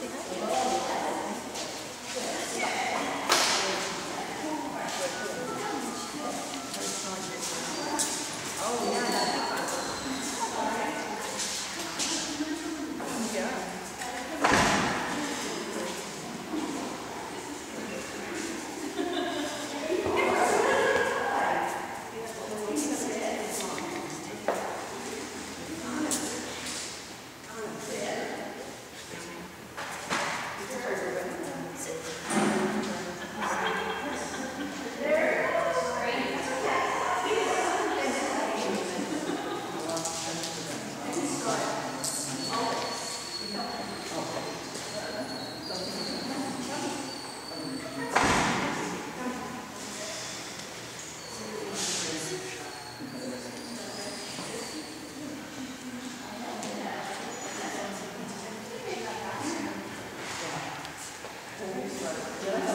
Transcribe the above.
Thank you. Yes.